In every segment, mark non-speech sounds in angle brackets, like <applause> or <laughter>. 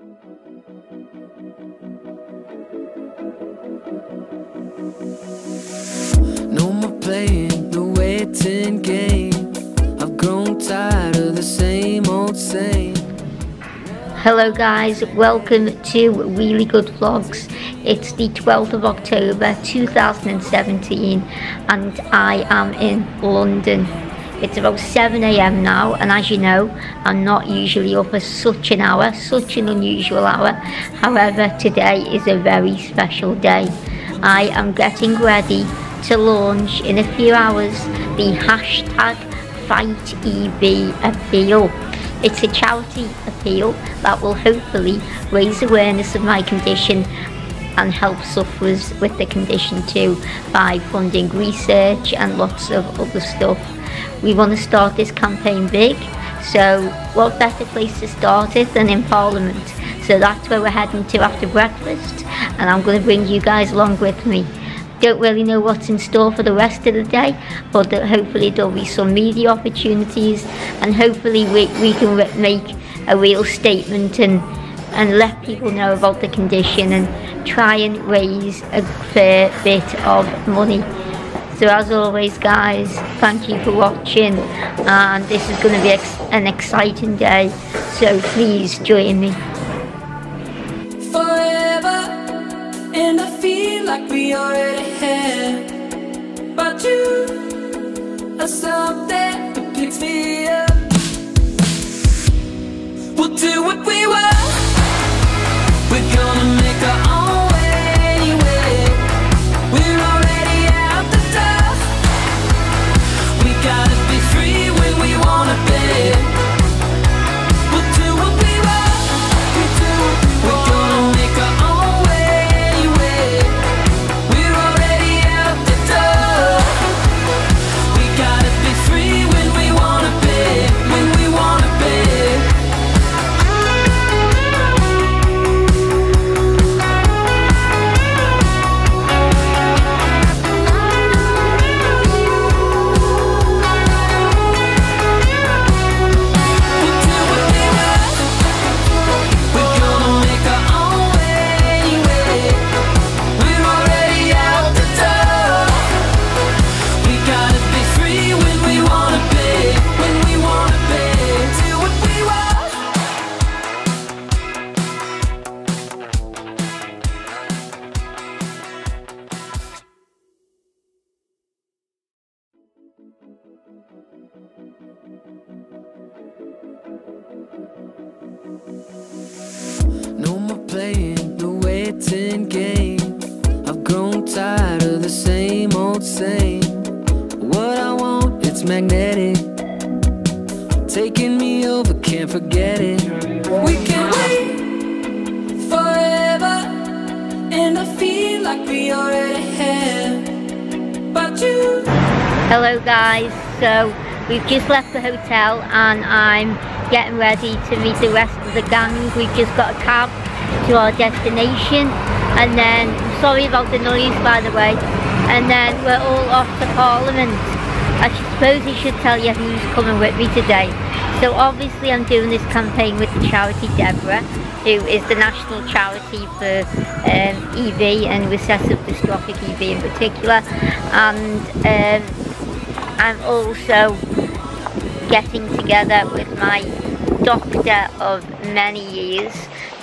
No more playing the waiting game. I've grown tired of the same old same. Hello guys, welcome to Wheely Good Vlogs. It's the 12th of October 2017 and I am in London. It's about 7am now and as you know I'm not usually up at such an hour, such an unusual hour. However today is a very special day. I am getting ready to launch in a few hours the hashtag Fight appeal. It's a charity appeal that will hopefully raise awareness of my condition and help sufferers with the condition too by funding research and lots of other stuff. We want to start this campaign big, so what better place to start it than in Parliament? So that's where we're heading to after breakfast and I'm going to bring you guys along with me. Don't really know what's in store for the rest of the day, but hopefully there'll be some media opportunities and hopefully we, we can make a real statement and, and let people know about the condition and try and raise a fair bit of money. So as always guys, thank you for watching. And this is going to be ex an exciting day, so please join me. Forever. And I feel like we already had But you are something that picks me up waiting game. I've grown tired of the same old same. What I want, it's magnetic. Taking me over, can't forget it. We can wait forever, and I feel like we already have. But you. Hello, guys. So we've just left the hotel, and I'm getting ready to meet the rest of the gang. We've just got a cab to our destination and then, sorry about the noise by the way, and then we're all off to Parliament. I suppose I should tell you who's coming with me today. So obviously I'm doing this campaign with the charity Debra who is the national charity for um, EB and recessive dystrophic EB in particular. And um, I'm also getting together with my doctor of many years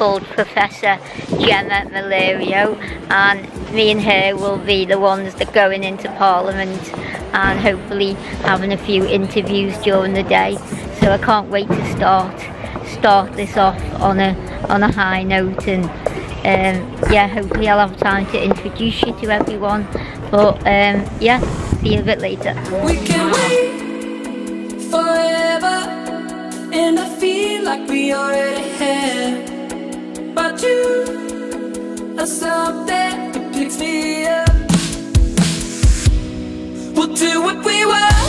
called Professor Gemma Mellerio and me and her will be the ones that going into Parliament and hopefully having a few interviews during the day. So I can't wait to start start this off on a on a high note. And um, yeah hopefully I'll have time to introduce you to everyone. But um, yeah see you a bit later. Forever And I feel like we already have But you. Are something that picks me up We'll do what we want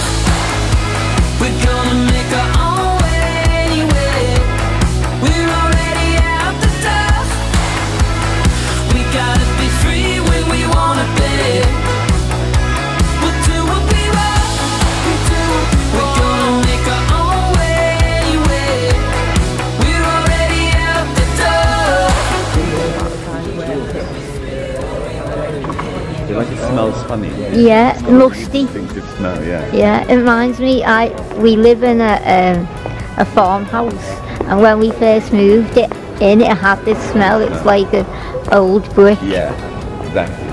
smells funny. Yeah, musty. Distinctive smell, yeah. Yeah, it reminds me. I we live in a um, a farmhouse, and when we first moved it in, it had this smell. It's like an old brick. Yeah, exactly.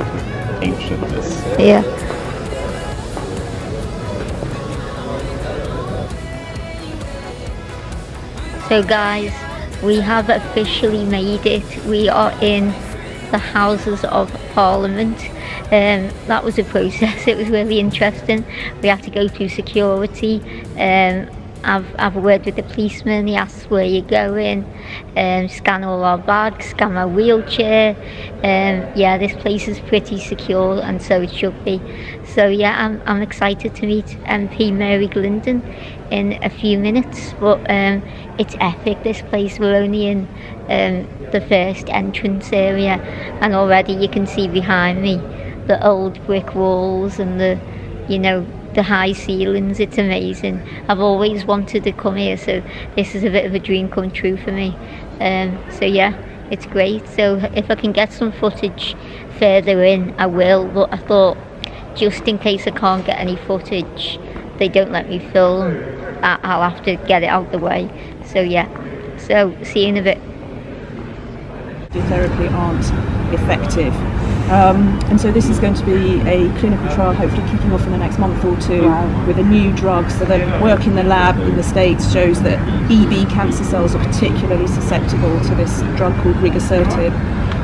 Ancientness. Yeah. So guys, we have officially made it. We are in the Houses of Parliament. Um, that was a process, it was really interesting. We had to go through security, um, I've, I've word with the policeman. He asks where you're going. Um, scan all our bags. Scan my wheelchair. Um, yeah, this place is pretty secure, and so it should be. So yeah, I'm, I'm excited to meet MP Mary Glindon in a few minutes. But um, it's epic. This place. We're only in um, the first entrance area, and already you can see behind me the old brick walls and the, you know, the high ceilings. It's amazing. I've always wanted to come here, so this is a bit of a dream come true for me. Um, so yeah, it's great. So if I can get some footage further in, I will. But I thought, just in case I can't get any footage, they don't let me film. I'll have to get it out the way. So yeah. So see you in a bit. therapy aren't effective. Um, and so this is going to be a clinical trial, hopefully kicking off in the next month or two, with a new drug. So the work in the lab in the States shows that EB cancer cells are particularly susceptible to this drug called rigosertib.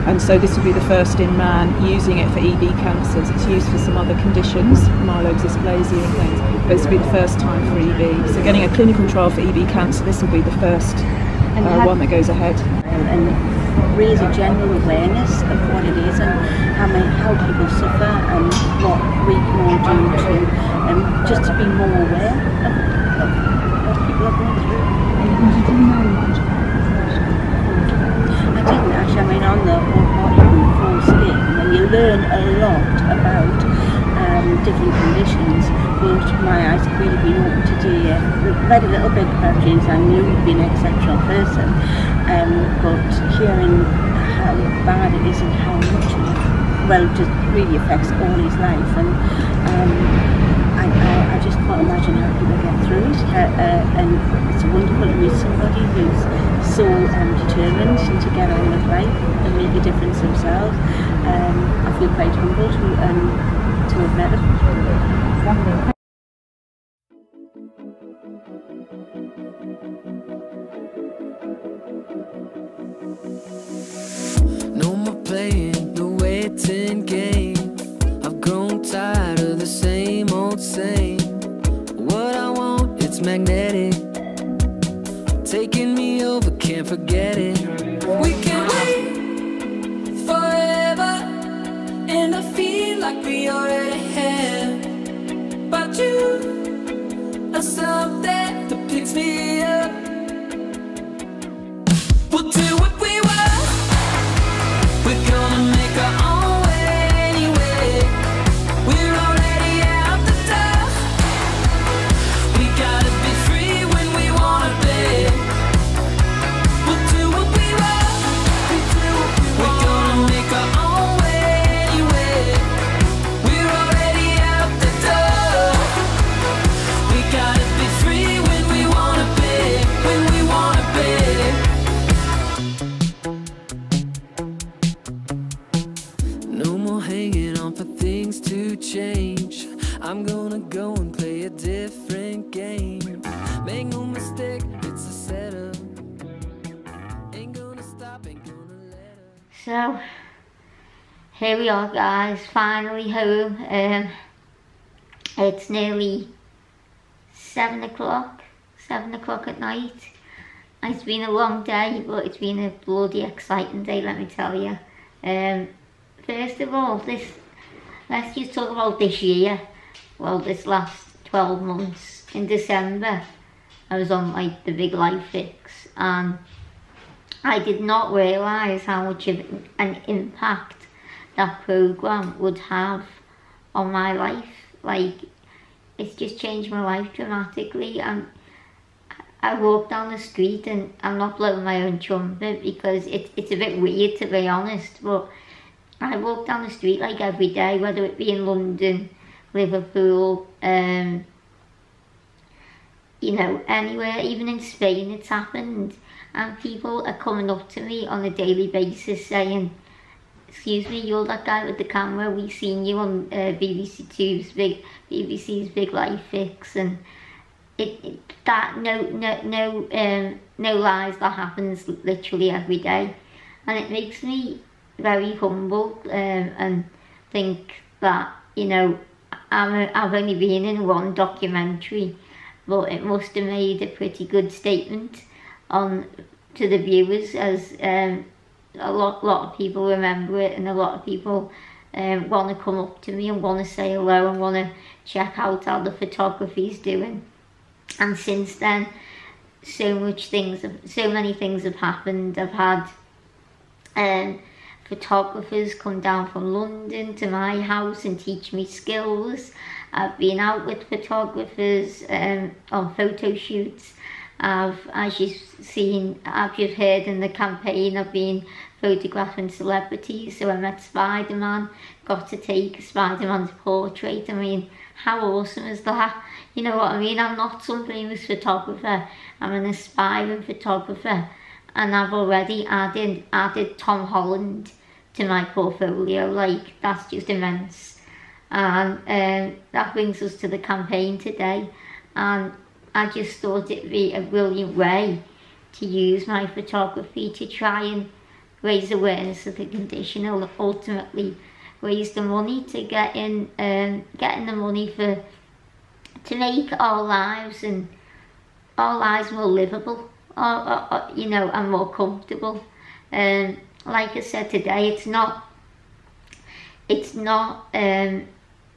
And so this will be the first in man using it for EB cancers. It's used for some other conditions, myelodysplasia and things, but this will be the first time for EB. So getting a clinical trial for EB cancer, this will be the first uh, one that goes ahead. and raise a general awareness of what it is and how, many, how people suffer and what we can all do to um, just to be more aware of, what people are going through. I didn't actually, I mean on the wholehearted full skin and you learn a lot about um, different conditions but my eyes have really been open to do read a little bit about James I knew he'd been an exceptional person um, but hearing how bad it is and how much it well just really affects all his life. And um, I, I, I just can't imagine how people get through it. Uh, uh, and it's wonderful to meet somebody who's so um, determined to get on with life and make a difference themselves. Um, I feel quite humbled to, um, to have met him magnetic. Taking me over, can't forget it. We can wait forever, and I feel like we already have. But you are something that picks me things to change. I'm gonna go and play a different game. Make no mistake, it's a setup. Ain't gonna stop, ain't gonna let up. So, here we are, guys. Finally home. Um, it's nearly seven o'clock. Seven o'clock at night. It's been a long day, but it's been a bloody exciting day, let me tell you. Um, first of all, this let's just talk about this year. Well, this last twelve months. In December, I was on like the big life fix, and I did not realise how much of an impact that program would have on my life. Like, it's just changed my life dramatically. And I walk down the street and I'm not blowing my own trumpet because it, it's a bit weird to be honest, but I walk down the street like every day, whether it be in London, Liverpool, um, you know, anywhere, even in Spain it's happened. And people are coming up to me on a daily basis saying, excuse me, you're that guy with the camera, We've seen you on uh, BBC Two's big, BBC's Big Life Fix. And it, it that no no no um no lies that happens literally every day. And it makes me very humble um, and think that you know I've only been in one documentary but it must have made a pretty good statement on to the viewers as um, a lot lot of people remember it and a lot of people um, want to come up to me and want to say hello and want to check out how the photography is doing. And since then so much things so many things have happened. I've had um, photographers come down from London to my house and teach me skills I've been out with photographers um, on photo shoots I've as you've seen as you've heard in the campaign I've been photographing celebrities so I met Spider-Man got to take Spider-Man's portrait I mean how awesome is that you know what I mean? I'm not some famous photographer. I'm an aspiring photographer. And I've already added, added Tom Holland to my portfolio. Like, that's just immense. And um, that brings us to the campaign today. And I just thought it'd be a brilliant way to use my photography to try and raise awareness of the condition and ultimately raise the money to get in um, getting the money for to make our lives and our lives more livable or, or, or you know and more comfortable um like I said today it's not it's not um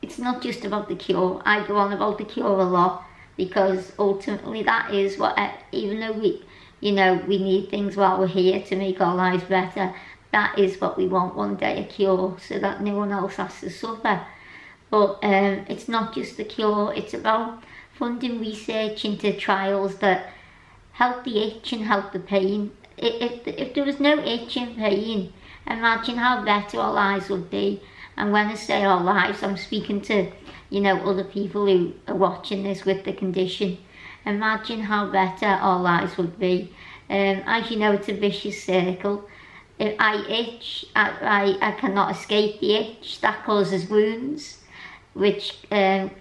it's not just about the cure I go on about the cure a lot because ultimately that is what I, even though we you know we need things while we're here to make our lives better that is what we want one day a cure so that no one else has to suffer but um, it's not just the cure, it's about funding research into trials that help the itch and help the pain. If, if, there was no itch and pain, imagine how better our lives would be. And when I say our lives, I'm speaking to, you know, other people who are watching this with the condition. Imagine how better our lives would be. Um, as you know, it's a vicious circle. If I itch, I, I, I cannot escape the itch. That causes wounds which um,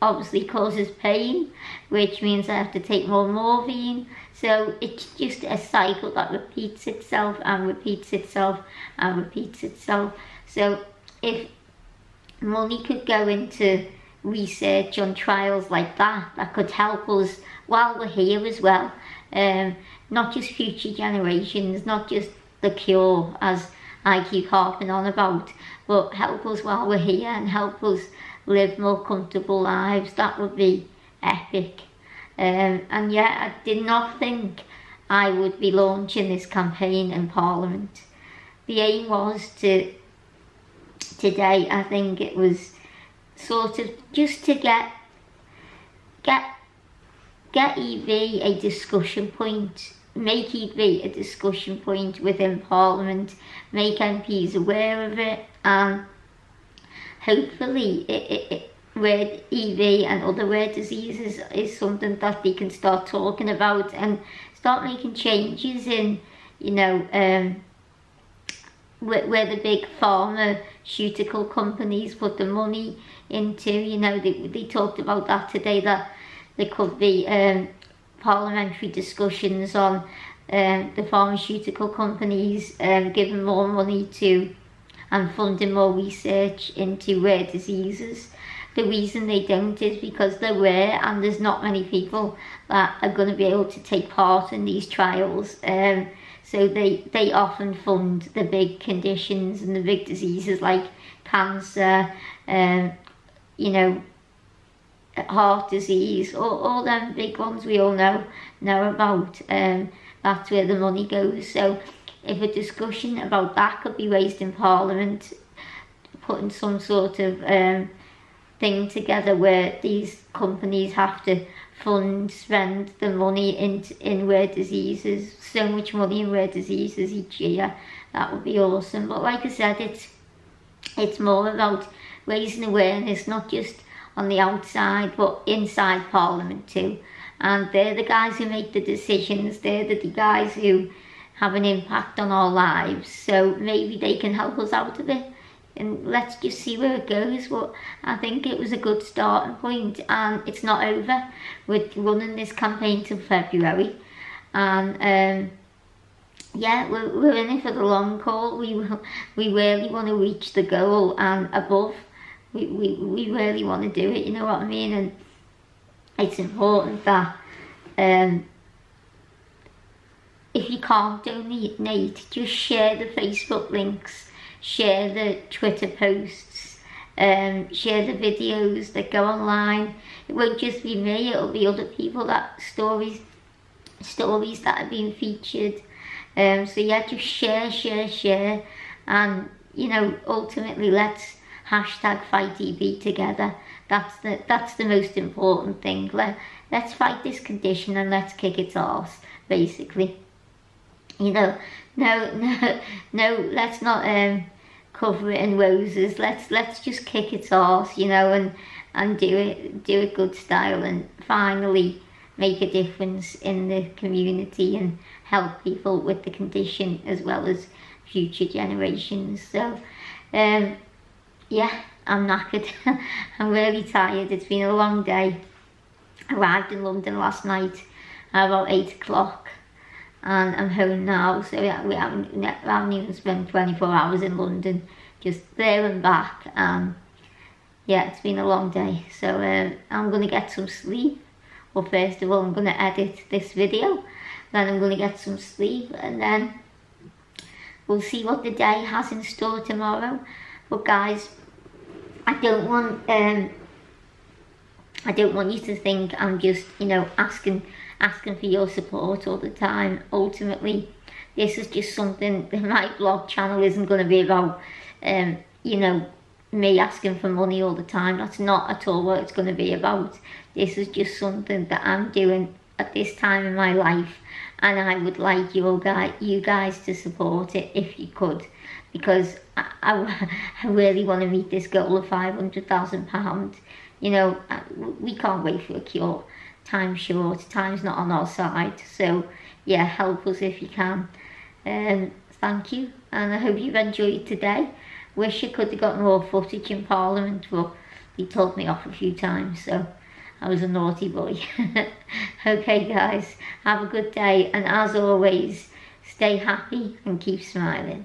obviously causes pain, which means I have to take more morphine. So it's just a cycle that repeats itself and repeats itself and repeats itself. So if money could go into research on trials like that, that could help us while we're here as well. Um, not just future generations, not just the cure as I keep harping on about, but help us while we're here and help us live more comfortable lives. That would be epic. Um, and yet I did not think I would be launching this campaign in Parliament. The aim was to, today I think it was sort of just to get, get, get EB a discussion point make EB a discussion point within Parliament, make MPs aware of it, and hopefully it, it, it, with EB and other rare diseases is something that they can start talking about and start making changes in, you know, um, where, where the big pharmaceutical companies put the money into, you know, they, they talked about that today, that there could be um, parliamentary discussions on um, the pharmaceutical companies um, giving more money to and funding more research into rare diseases. The reason they don't is because they're rare and there's not many people that are going to be able to take part in these trials. Um, so they, they often fund the big conditions and the big diseases like cancer, um, you know, heart disease, all, all them big ones we all know know about. Um, that's where the money goes. So if a discussion about that could be raised in Parliament, putting some sort of um, thing together where these companies have to fund, spend the money in, in rare diseases, so much money in rare diseases each year, that would be awesome. But like I said, it's it's more about raising awareness, not just on the outside, but inside Parliament too. And they're the guys who make the decisions, they're the guys who have an impact on our lives. So maybe they can help us out a it. And let's just see where it goes. But I think it was a good starting point and it's not over. We're running this campaign till February. And um, yeah, we're, we're in it for the long haul. We, we really want to reach the goal and above. We, we, we really want to do it, you know what I mean? And it's important that um, if you can't donate, just share the Facebook links, share the Twitter posts, um, share the videos that go online. It won't just be me, it'll be other people that stories stories that have been featured. Um, so yeah, just share, share, share, and you know, ultimately let's hashtag fight EB together. That's the that's the most important thing. Let let's fight this condition and let's kick its ass, basically. You know, no, no, no. Let's not um, cover it in roses. Let's let's just kick its ass, you know, and and do it do it good style and finally make a difference in the community and help people with the condition as well as future generations. So, um, yeah, I'm knackered. <laughs> I'm really tired. It's been a long day. Arrived in London last night about 8 o'clock and I'm home now. So we haven't, we haven't even spent 24 hours in London, just there and back. And yeah, it's been a long day. So uh, I'm to get some sleep. Well, first of all, I'm to edit this video. Then I'm to get some sleep and then we'll see what the day has in store tomorrow. But guys, I don't want um, I don't want you to think I'm just, you know, asking asking for your support all the time. Ultimately, this is just something, <laughs> my blog channel isn't going to be about, um, you know, me asking for money all the time. That's not at all what it's going to be about. This is just something that I'm doing at this time in my life and I would like you all guys, you guys to support it if you could because I, I, <laughs> I really want to meet this goal of £500,000. You know, we can't wait for a cure time's short, time's not on our side. So yeah, help us if you can. Um, thank you, and I hope you've enjoyed today. Wish I could have got more footage in Parliament, but he told me off a few times, so I was a naughty boy. <laughs> okay guys, have a good day, and as always, stay happy and keep smiling.